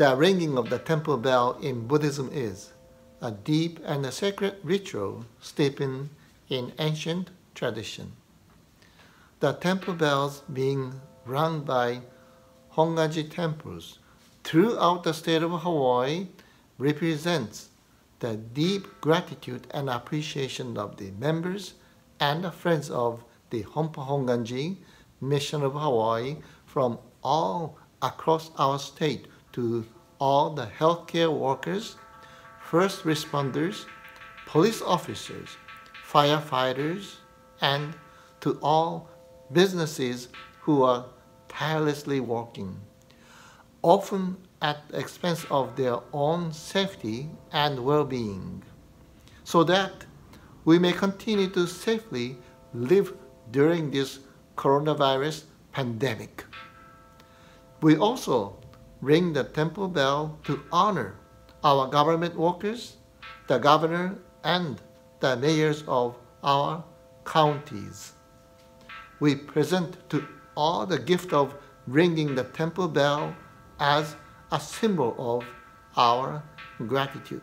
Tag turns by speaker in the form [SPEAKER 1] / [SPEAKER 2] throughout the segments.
[SPEAKER 1] The ringing of the temple bell in Buddhism is a deep and a sacred ritual steeped in ancient tradition. The temple bells being rung by Hongwanji temples throughout the state of Hawaii represents the deep gratitude and appreciation of the members and the friends of the Honpa Hongwanji Mission of Hawaii from all across our state to all the healthcare workers, first responders, police officers, firefighters, and to all businesses who are tirelessly working, often at the expense of their own safety and well-being, so that we may continue to safely live during this coronavirus pandemic. We also ring the temple bell to honor our government workers, the governor, and the mayors of our counties. We present to all the gift of ringing the temple bell as a symbol of our gratitude.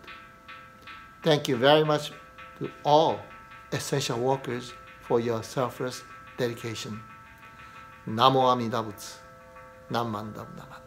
[SPEAKER 1] Thank you very much to all essential workers for your selfless dedication. Namo Amida Butsu. Namandam Naman.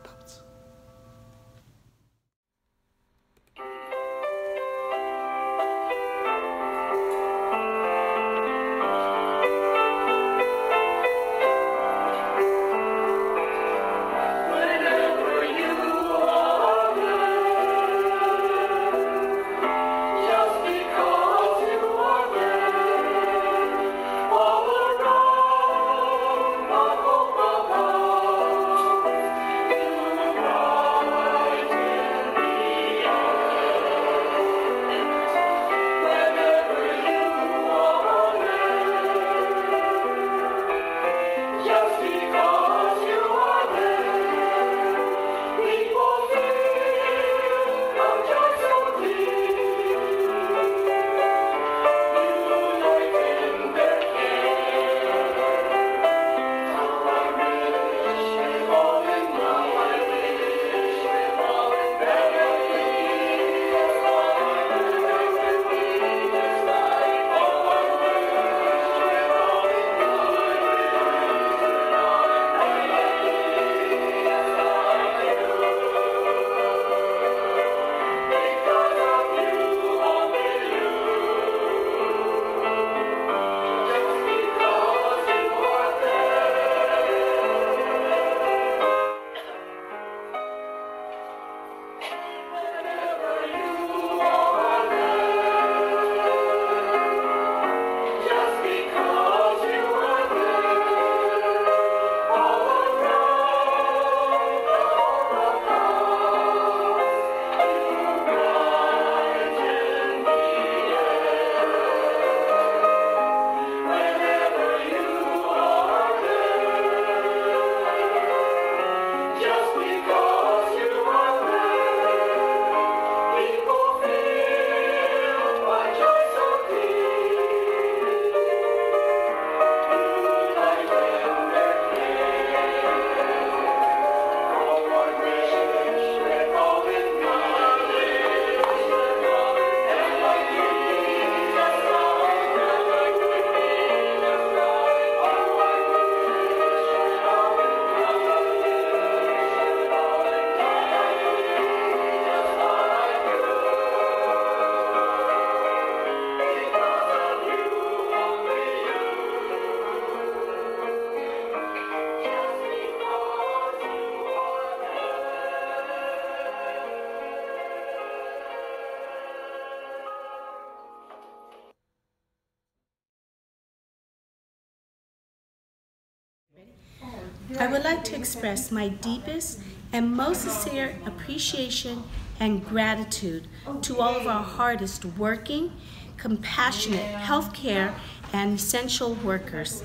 [SPEAKER 2] I would like to express my deepest and most sincere appreciation and gratitude to all of our hardest working, compassionate healthcare and essential workers.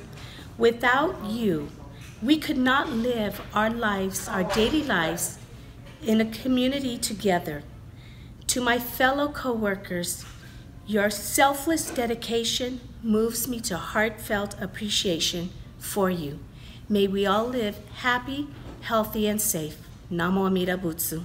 [SPEAKER 2] Without you, we could not live our lives, our daily lives, in a community together. To my fellow coworkers, Your selfless dedication moves me to heartfelt appreciation for you. May we all live happy, healthy, and safe. Namo Amida Butsu.